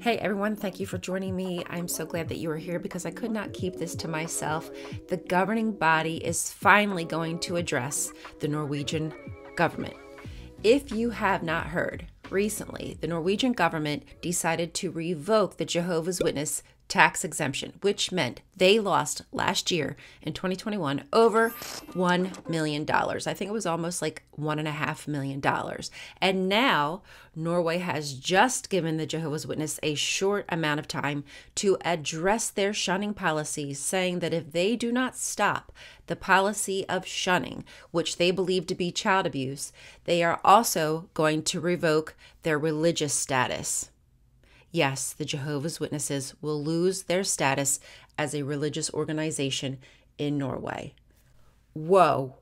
Hey everyone, thank you for joining me. I'm so glad that you are here because I could not keep this to myself. The governing body is finally going to address the Norwegian government. If you have not heard, recently the Norwegian government decided to revoke the Jehovah's Witness tax exemption, which meant they lost last year in 2021 over $1 million. I think it was almost like $1.5 million. And now Norway has just given the Jehovah's Witness a short amount of time to address their shunning policies, saying that if they do not stop the policy of shunning, which they believe to be child abuse, they are also going to revoke their religious status. Yes, the Jehovah's Witnesses will lose their status as a religious organization in Norway. Whoa.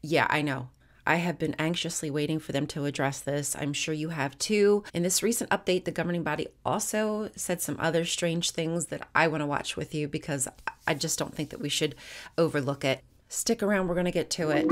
Yeah, I know. I have been anxiously waiting for them to address this. I'm sure you have too. In this recent update, the governing body also said some other strange things that I want to watch with you because I just don't think that we should overlook it. Stick around, we're going to get to it.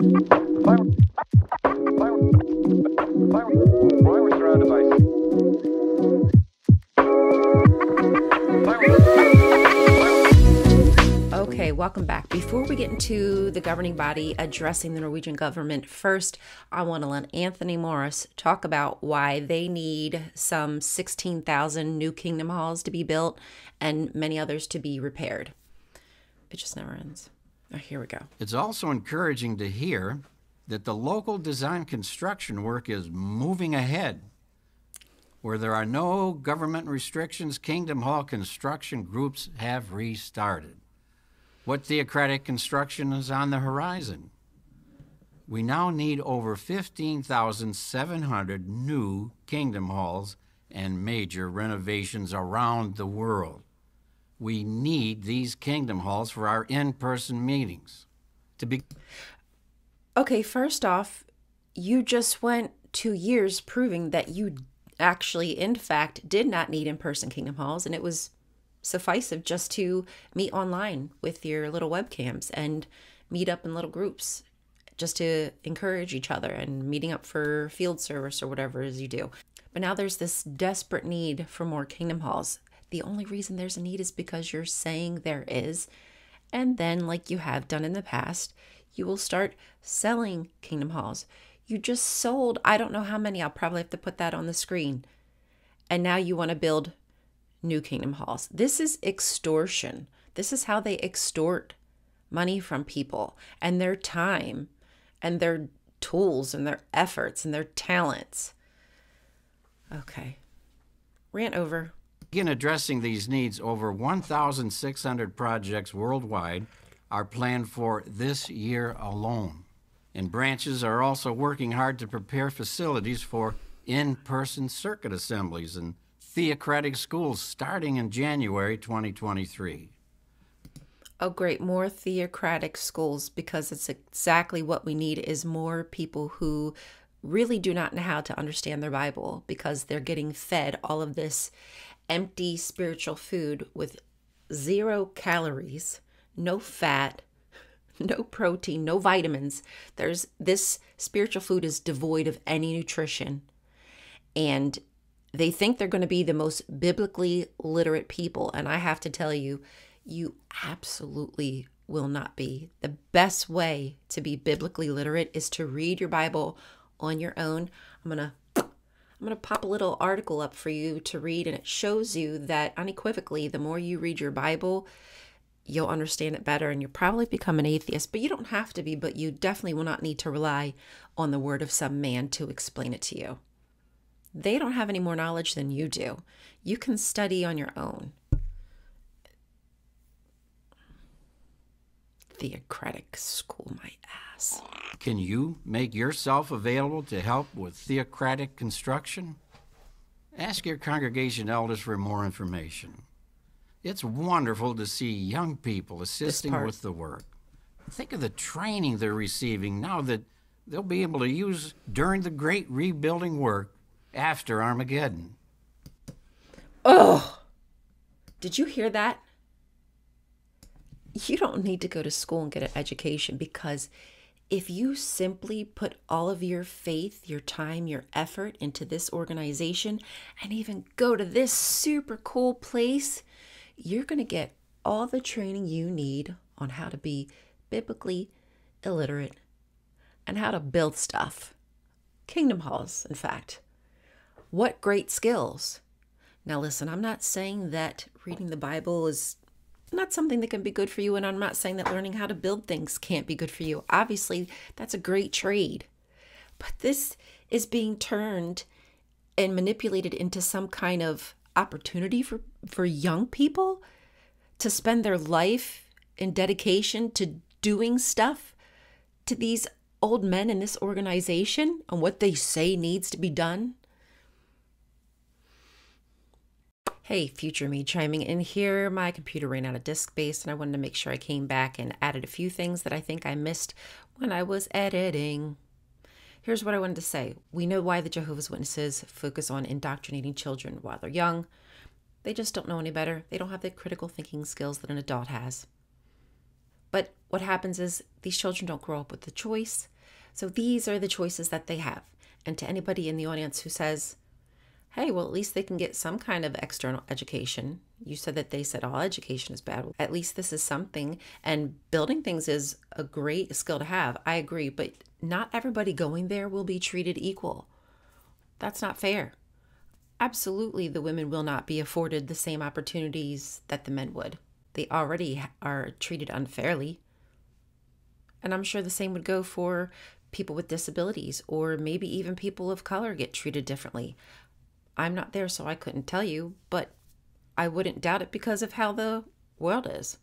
Okay, welcome back. Before we get into the governing body addressing the Norwegian government, first, I want to let Anthony Morris talk about why they need some 16,000 new kingdom halls to be built and many others to be repaired. It just never ends. Oh, here we go. It's also encouraging to hear that the local design construction work is moving ahead. Where there are no government restrictions, Kingdom Hall construction groups have restarted. What theocratic construction is on the horizon? We now need over 15,700 new Kingdom Halls and major renovations around the world. We need these Kingdom Halls for our in person meetings. To be Okay, first off, you just went two years proving that you actually, in fact, did not need in person Kingdom Halls, and it was sufficient just to meet online with your little webcams and meet up in little groups just to encourage each other and meeting up for field service or whatever it is you do. But now there's this desperate need for more Kingdom Halls. The only reason there's a need is because you're saying there is. And then, like you have done in the past, you will start selling Kingdom Halls. You just sold, I don't know how many, I'll probably have to put that on the screen. And now you want to build new Kingdom Halls. This is extortion. This is how they extort money from people and their time and their tools and their efforts and their talents. Okay. Rant over. Begin addressing these needs. Over 1,600 projects worldwide are planned for this year alone. And branches are also working hard to prepare facilities for in person circuit assemblies and theocratic schools starting in January 2023. Oh, great. More theocratic schools because it's exactly what we need is more people who really do not know how to understand their Bible because they're getting fed all of this empty spiritual food with zero calories, no fat, no protein, no vitamins. There's this spiritual food is devoid of any nutrition. And they think they're going to be the most biblically literate people. And I have to tell you, you absolutely will not be. The best way to be biblically literate is to read your Bible on your own. I'm going to I'm going to pop a little article up for you to read and it shows you that unequivocally the more you read your Bible, you'll understand it better and you'll probably become an atheist. But you don't have to be, but you definitely will not need to rely on the word of some man to explain it to you. They don't have any more knowledge than you do. You can study on your own. Theocratic school, my ass. Can you make yourself available to help with theocratic construction? Ask your congregation elders for more information. It's wonderful to see young people assisting with the work. Think of the training they're receiving now that they'll be able to use during the great rebuilding work after Armageddon. Oh, did you hear that? You don't need to go to school and get an education because if you simply put all of your faith, your time, your effort into this organization and even go to this super cool place, you're going to get all the training you need on how to be biblically illiterate and how to build stuff. Kingdom halls, in fact. What great skills. Now, listen, I'm not saying that reading the Bible is not something that can be good for you. And I'm not saying that learning how to build things can't be good for you. Obviously, that's a great trade. But this is being turned and manipulated into some kind of opportunity for, for young people to spend their life in dedication to doing stuff to these old men in this organization on what they say needs to be done. Hey, future me chiming in here. My computer ran out of disk space and I wanted to make sure I came back and added a few things that I think I missed when I was editing. Here's what I wanted to say. We know why the Jehovah's Witnesses focus on indoctrinating children while they're young. They just don't know any better. They don't have the critical thinking skills that an adult has. But what happens is these children don't grow up with the choice. So these are the choices that they have. And to anybody in the audience who says, hey, well, at least they can get some kind of external education. You said that they said all education is bad. At least this is something. And building things is a great skill to have. I agree. But not everybody going there will be treated equal. That's not fair. Absolutely, the women will not be afforded the same opportunities that the men would. They already are treated unfairly. And I'm sure the same would go for people with disabilities or maybe even people of color get treated differently. I'm not there, so I couldn't tell you, but I wouldn't doubt it because of how the world is.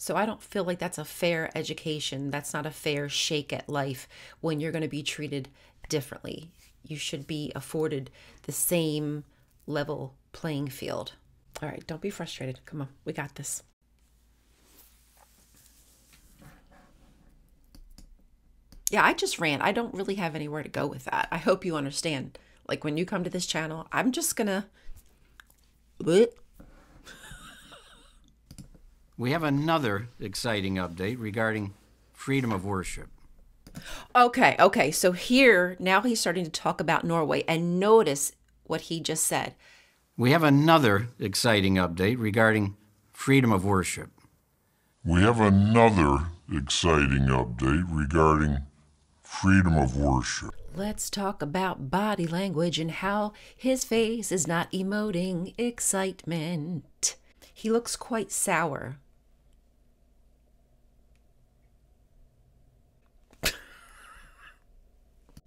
So I don't feel like that's a fair education. That's not a fair shake at life when you're going to be treated differently. You should be afforded the same level playing field. All right, don't be frustrated. Come on, we got this. Yeah, I just ran. I don't really have anywhere to go with that. I hope you understand. Like when you come to this channel, I'm just gonna. We have another exciting update regarding freedom of worship. Okay, okay. So here, now he's starting to talk about Norway, and notice what he just said. We have another exciting update regarding freedom of worship. We have another exciting update regarding freedom of worship. Let's talk about body language and how his face is not emoting excitement. He looks quite sour.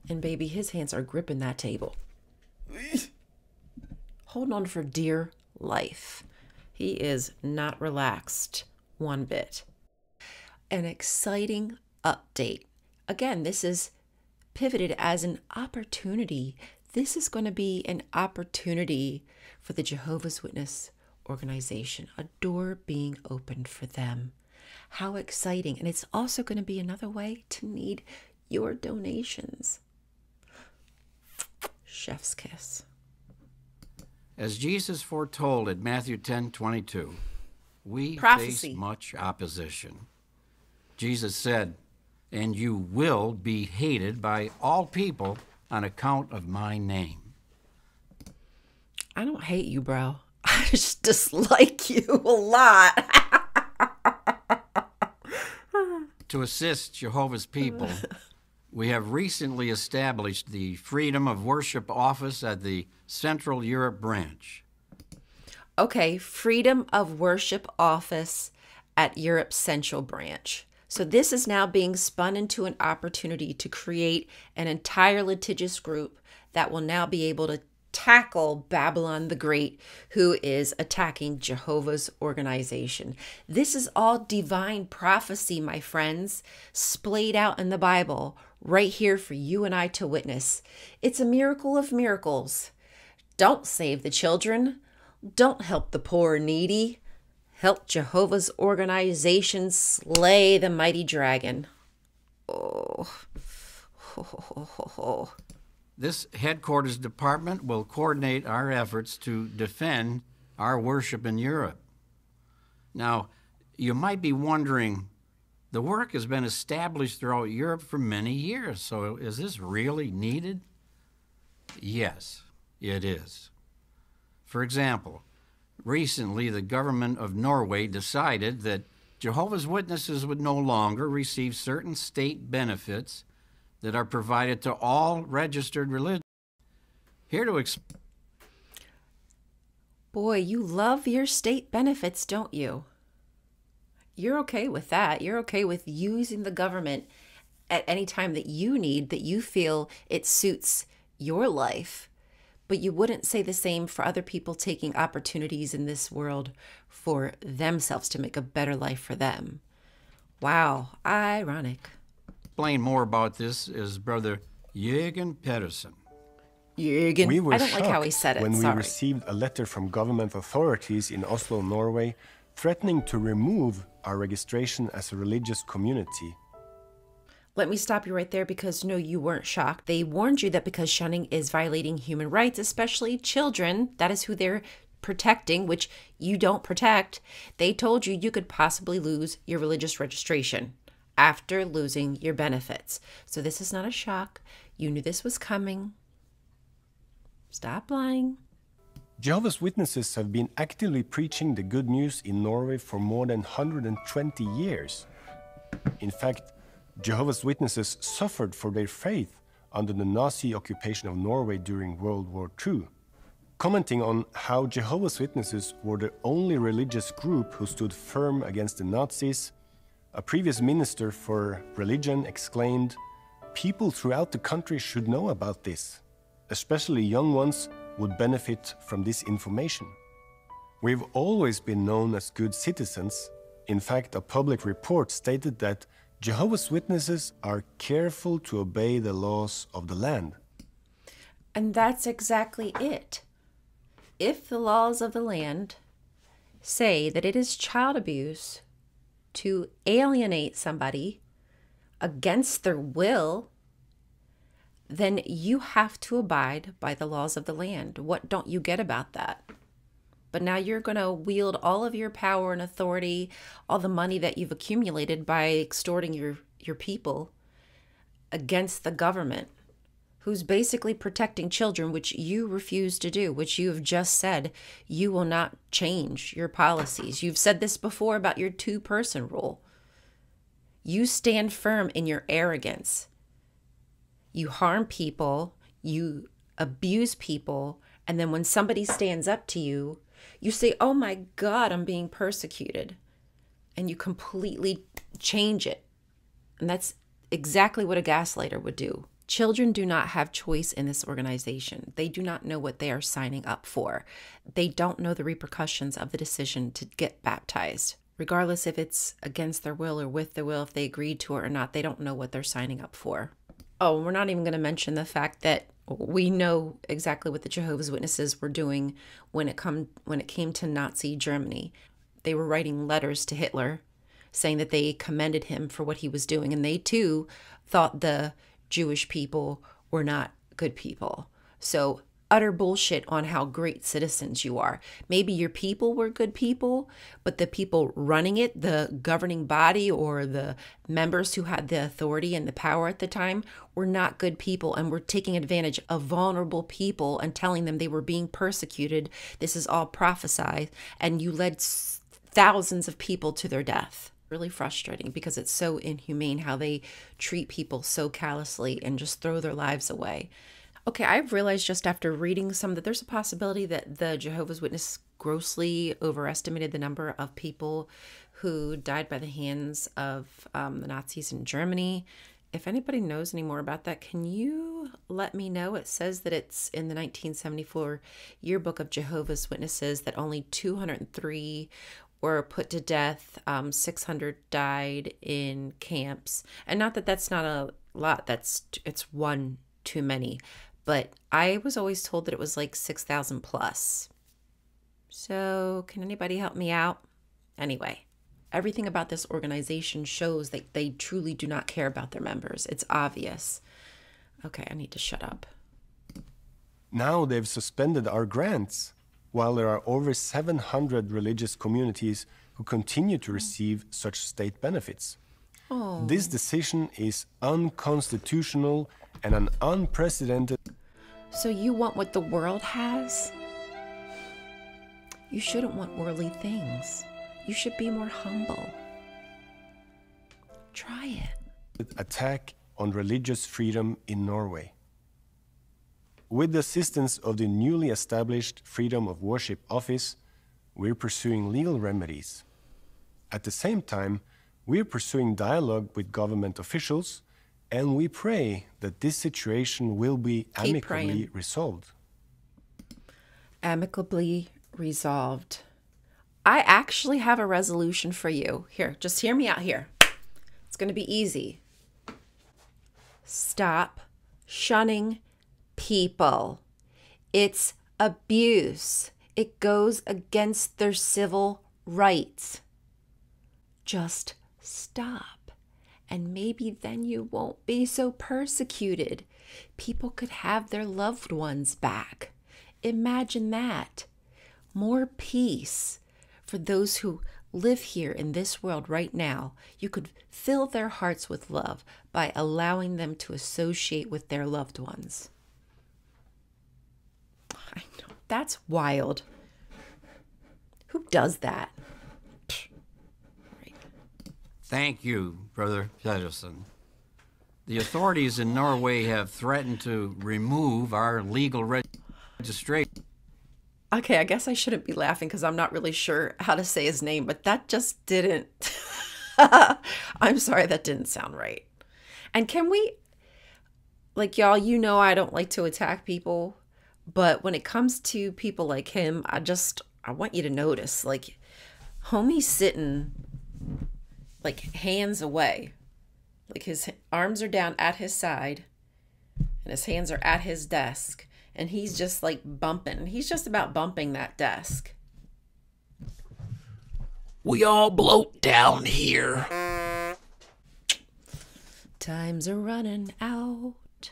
And baby, his hands are gripping that table. Holding on for dear life. He is not relaxed one bit. An exciting update. Again, this is pivoted as an opportunity. This is going to be an opportunity for the Jehovah's Witness organization, a door being opened for them. How exciting! And it's also going to be another way to need your donations. Chef's kiss. As Jesus foretold in Matthew 10 22, we Prophecy. face much opposition. Jesus said, and you will be hated by all people on account of my name. I don't hate you, bro. I just dislike you a lot. to assist Jehovah's people, we have recently established the Freedom of Worship Office at the Central Europe branch. Okay, Freedom of Worship Office at Europe Central branch. So this is now being spun into an opportunity to create an entire litigious group that will now be able to tackle Babylon the Great, who is attacking Jehovah's organization. This is all divine prophecy, my friends, splayed out in the Bible, right here for you and I to witness. It's a miracle of miracles. Don't save the children. Don't help the poor needy help Jehovah's organization slay the mighty dragon. Oh. This headquarters department will coordinate our efforts to defend our worship in Europe. Now, you might be wondering The work has been established throughout Europe for many years, so is this really needed? Yes, it is. For example, recently the government of Norway decided that Jehovah's Witnesses would no longer receive certain state benefits that are provided to all registered religions. Here to explain. Boy, you love your state benefits, don't you? You're okay with that. You're okay with using the government at any time that you need, that you feel it suits your life. But you wouldn't say the same for other people taking opportunities in this world for themselves to make a better life for them. Wow, ironic. Explain more about this is Brother Jürgen Pedersen. Jürgen. We were I don't like how he said it. when we Sorry. received a letter from government authorities in Oslo, Norway, threatening to remove our registration as a religious community. Let me stop you right there because no, you weren't shocked. They warned you that because shunning is violating human rights, especially children, that is who they're protecting, which you don't protect. They told you you could possibly lose your religious registration after losing your benefits. So this is not a shock. You knew this was coming. Stop lying. Jehovah's Witnesses have been actively preaching the good news in Norway for more than 120 years. In fact, Jehovah's Witnesses suffered for their faith under the Nazi occupation of Norway during World War II. Commenting on how Jehovah's Witnesses were the only religious group who stood firm against the Nazis, a previous minister for religion exclaimed, People throughout the country should know about this. Especially young ones would benefit from this information. We've always been known as good citizens. In fact, a public report stated that Jehovah's Witnesses are careful to obey the laws of the land. And that's exactly it. If the laws of the land say that it is child abuse to alienate somebody against their will, then you have to abide by the laws of the land. What don't you get about that? But now you're going to wield all of your power and authority, all the money that you've accumulated by extorting your, your people against the government who's basically protecting children, which you refuse to do, which you have just said you will not change your policies. You've said this before about your two person rule. You stand firm in your arrogance. You harm people, you abuse people, and then when somebody stands up to you, you say, Oh my God, I'm being persecuted. And you completely change it. And that's exactly what a gaslighter would do. Children do not have choice in this organization. They do not know what they are signing up for. They don't know the repercussions of the decision to get baptized. Regardless if it's against their will or with their will, if they agreed to it or not, they don't know what they're signing up for. Oh, we're not even going to mention the fact that we know exactly what the Jehovah's Witnesses were doing when it come when it came to Nazi Germany. They were writing letters to Hitler saying that they commended him for what he was doing and they too thought the Jewish people were not good people. So utter bullshit on how great citizens you are. Maybe your people were good people, but the people running it, the governing body or the members who had the authority and the power at the time, were not good people and were taking advantage of vulnerable people and telling them they were being persecuted. This is all prophesied, and you led thousands of people to their death really frustrating because it's so inhumane how they treat people so callously and just throw their lives away. Okay, I've realized just after reading some that there's a possibility that the Jehovah's Witness grossly overestimated the number of people who died by the hands of um, the Nazis in Germany. If anybody knows any more about that, can you let me know? It says that it's in the 1974 Yearbook of Jehovah's Witnesses that only 203 were put to death, um, 600 died in camps. And not that that's not a lot, that's it's one too many but I was always told that it was like 6,000 plus. So, can anybody help me out? Anyway, everything about this organization shows that they truly do not care about their members. It's obvious. Okay, I need to shut up. Now they've suspended our grants, while there are over 700 religious communities who continue to receive such state benefits. Oh. This decision is unconstitutional and an unprecedented. So you want what the world has? You shouldn't want worldly things. You should be more humble. Try it. attack on religious freedom in Norway. With the assistance of the newly established Freedom of Worship Office, we're pursuing legal remedies. At the same time, we're pursuing dialogue with government officials, and we pray that this situation will be Keep amicably praying. resolved. Amicably resolved. I actually have a resolution for you. Here, just hear me out here. It's going to be easy. Stop shunning people. It's abuse. It goes against their civil rights. Just stop. And maybe then you won't be so persecuted. People could have their loved ones back. Imagine that. More peace for those who live here in this world right now. You could fill their hearts with love by allowing them to associate with their loved ones. I know. That's wild. Who does that? Thank you, Brother Pedersen. The authorities in Norway have threatened to remove our legal reg- registration. Okay, I guess I shouldn't be laughing because I'm not really sure how to say his name, but that just didn't. I'm sorry, that didn't sound right. And can we, like, y'all, you know, I don't like to attack people, but when it comes to people like him, I just, I want you to notice, like, homie's sitting, like, hands away. Like, his arms are down at his side, and his hands are at his desk and he's just like bumping. He's just about bumping that desk. We all bloat down here. Times are running out.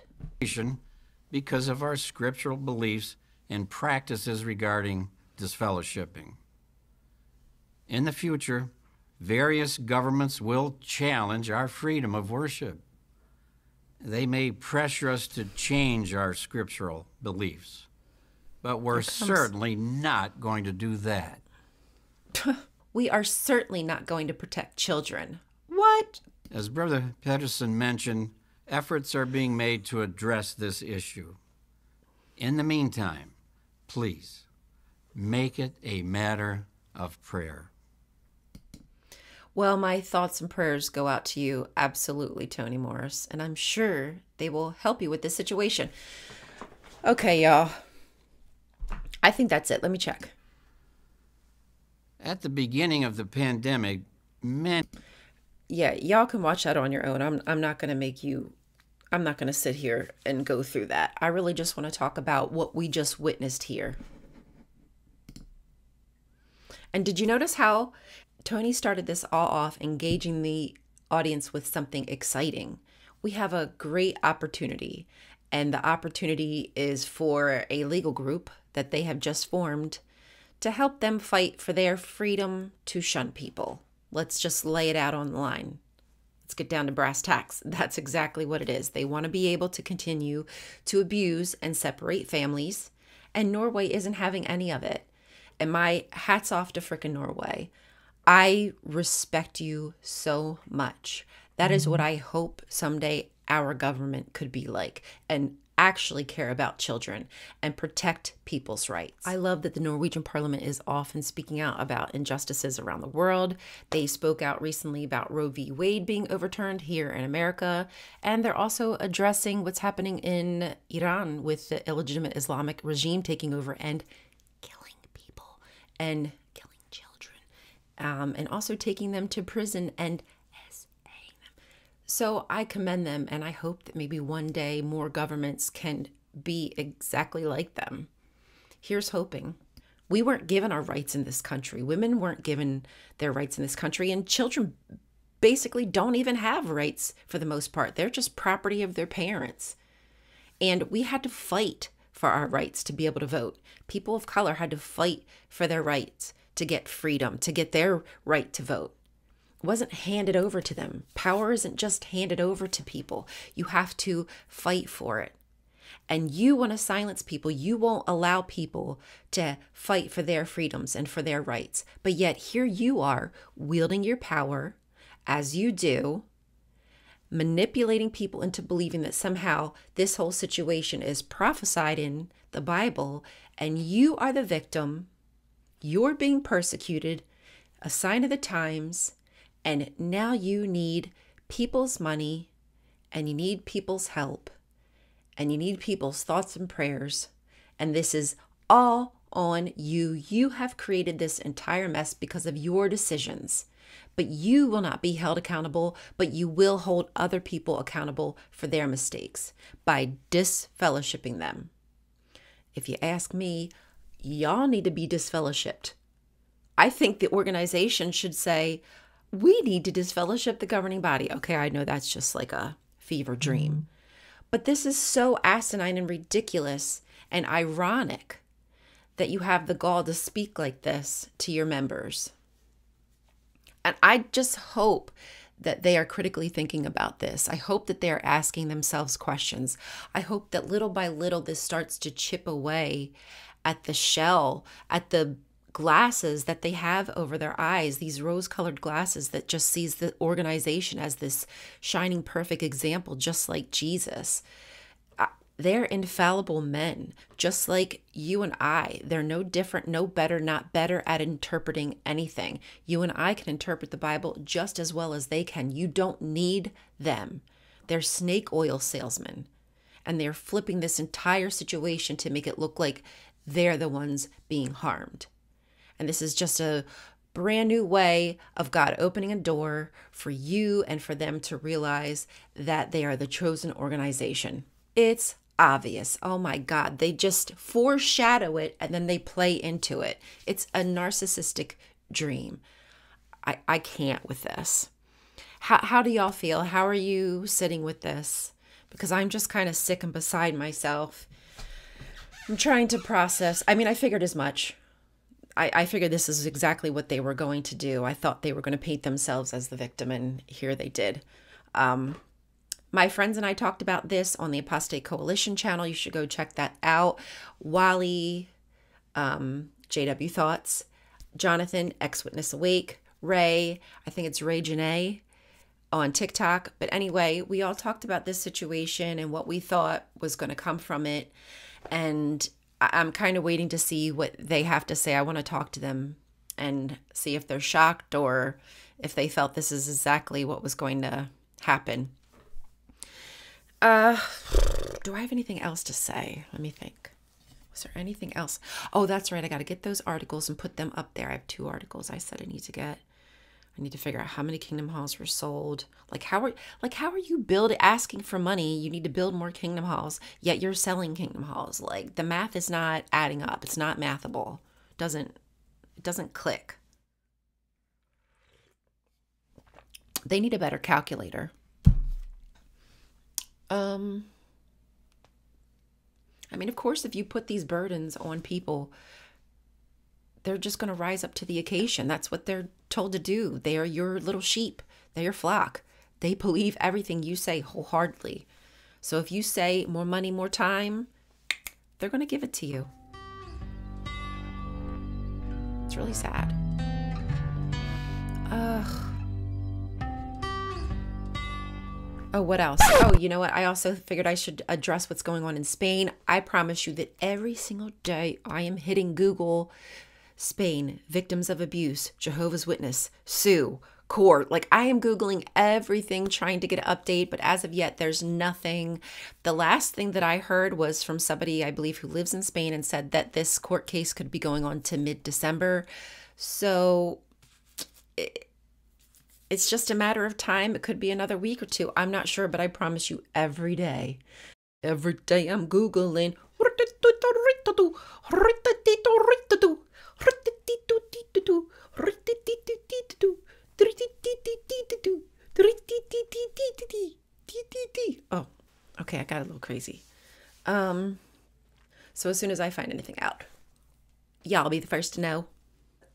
because of our scriptural beliefs and practices regarding disfellowshipping. In the future, various governments will challenge our freedom of worship. They may pressure us to change our scriptural beliefs, but we're certainly not going to do that. We are certainly not going to protect children. What? As Brother Pedersen mentioned, efforts are being made to address this issue. In the meantime, please make it a matter of prayer. Well, my thoughts and prayers go out to you, absolutely, Tony Morris, and I'm sure they will help you with this situation. Okay, y'all. I think that's it. Let me check. At the beginning of the pandemic, many Yeah, y'all can watch that on your own. I'm I'm not going to make you I'm not going to sit here and go through that. I really just want to talk about what we just witnessed here. And did you notice how Tony started this all off engaging the audience with something exciting? We have a great opportunity, and the opportunity is for a legal group that they have just formed to help them fight for their freedom to shun people. Let's just lay it out on the line. Let's get down to brass tacks. That's exactly what it is. They want to be able to continue to abuse and separate families, and Norway isn't having any of it. And my hats off to frickin' Norway. I respect you so much. That is what I hope someday our government could be like and actually care about children and protect people's rights. I love that the Norwegian parliament is often speaking out about injustices around the world. They spoke out recently about Roe v. Wade being overturned here in America, and they're also addressing what's happening in Iran with the illegitimate Islamic regime taking over and killing people and um, and also taking them to prison and essaying them. So I commend them, and I hope that maybe one day more governments can be exactly like them. Here's hoping. We weren't given our rights in this country. Women weren't given their rights in this country, and children basically don't even have rights for the most part. They're just property of their parents. And we had to fight for our rights to be able to vote. People of color had to fight for their rights to get freedom, to get their right to vote. It wasn't handed over to them. Power isn't just handed over to people. You have to fight for it. And you want to silence people. You won't allow people to fight for their freedoms and for their rights. But yet here you are wielding your power as you do, manipulating people into believing that somehow this whole situation is prophesied in the Bible and you are the victim. You're being persecuted, a sign of the times, and now you need people's money and you need people's help and you need people's thoughts and prayers. And this is all on you. You have created this entire mess because of your decisions. But you will not be held accountable, but you will hold other people accountable for their mistakes by disfellowshipping them. If you ask me, y'all need to be disfellowshipped. I think the organization should say, we need to disfellowship the governing body. Okay, I know that's just like a fever dream. Mm-hmm. But this is so asinine and ridiculous and ironic that you have the gall to speak like this to your members. And I just hope that they are critically thinking about this. I hope that they are asking themselves questions. I hope that little by little this starts to chip away at the shell, at the glasses that they have over their eyes, these rose colored glasses that just sees the organization as this shining perfect example, just like Jesus. They're infallible men, just like you and I. They're no different, no better, not better at interpreting anything. You and I can interpret the Bible just as well as they can. You don't need them. They're snake oil salesmen. And they're flipping this entire situation to make it look like they're the ones being harmed. And this is just a brand new way of God opening a door for you and for them to realize that they are the chosen organization. It's obvious. Oh my God. They just foreshadow it and then they play into it. It's a narcissistic dream. I, I can't with this. How, how do y'all feel? How are you sitting with this? Because I'm just kind of sick and beside myself. I'm trying to process. I mean, I figured as much. I, I figured this is exactly what they were going to do. I thought they were going to paint themselves as the victim, and here they did. Um, my friends and I talked about this on the Apostate Coalition channel. You should go check that out. Wally, um, JW Thoughts, Jonathan, Ex Witness Awake, Ray, I think it's Ray Janae on TikTok. But anyway, we all talked about this situation and what we thought was going to come from it. And I'm kind of waiting to see what they have to say. I want to talk to them and see if they're shocked or if they felt this is exactly what was going to happen. Uh, do I have anything else to say? Let me think. Was there anything else? Oh, that's right. I got to get those articles and put them up there. I have two articles I said I need to get. I need to figure out how many Kingdom Halls were sold. Like how are like how are you build asking for money? You need to build more Kingdom Halls, yet you're selling Kingdom Halls. Like the math is not adding up. It's not mathable. Doesn't it doesn't click. They need a better calculator. Um I mean, of course, if you put these burdens on people, they're just going to rise up to the occasion. That's what they're told to do. They are your little sheep, they're your flock. They believe everything you say wholeheartedly. So if you say more money, more time, they're going to give it to you. It's really sad. Ugh. Oh, what else? Oh, you know what? I also figured I should address what's going on in Spain. I promise you that every single day I am hitting Google Spain, victims of abuse, Jehovah's Witness, sue, court. Like I am Googling everything trying to get an update, but as of yet, there's nothing. The last thing that I heard was from somebody, I believe, who lives in Spain and said that this court case could be going on to mid December. So. It, it's just a matter of time. It could be another week or two. I'm not sure, but I promise you every day, every day I'm Googling. Oh, okay, I got a little crazy. Um, so as soon as I find anything out, yeah, I'll be the first to know.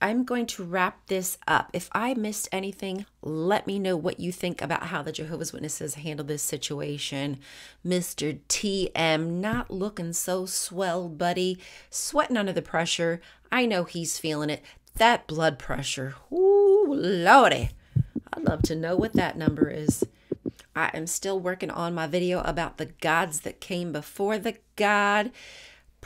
I'm going to wrap this up. If I missed anything, let me know what you think about how the Jehovah's Witnesses handled this situation. Mr. TM, not looking so swell, buddy, sweating under the pressure. I know he's feeling it. That blood pressure, ooh, lordy. I'd love to know what that number is. I am still working on my video about the gods that came before the God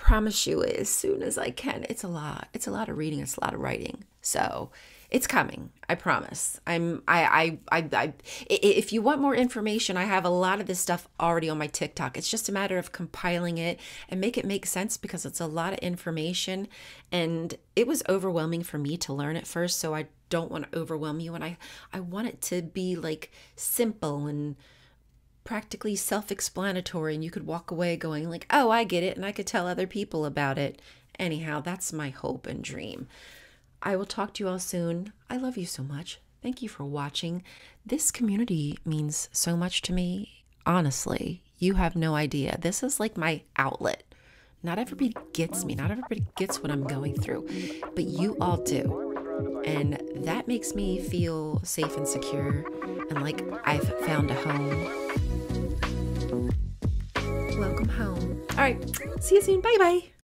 promise you as soon as I can. It's a lot. It's a lot of reading. It's a lot of writing. So it's coming. I promise. I'm. I. I. I. I if you want more information, I have a lot of this stuff already on my TikTok. It's just a matter of compiling it and make it make sense because it's a lot of information, and it was overwhelming for me to learn at first. So I don't want to overwhelm you, and I. I want it to be like simple and practically self-explanatory and you could walk away going like, "Oh, I get it," and I could tell other people about it. Anyhow, that's my hope and dream. I will talk to you all soon. I love you so much. Thank you for watching. This community means so much to me. Honestly, you have no idea. This is like my outlet. Not everybody gets me. Not everybody gets what I'm going through, but you all do. And that makes me feel safe and secure and like I've found a home. Welcome home. All right. See you soon. Bye bye.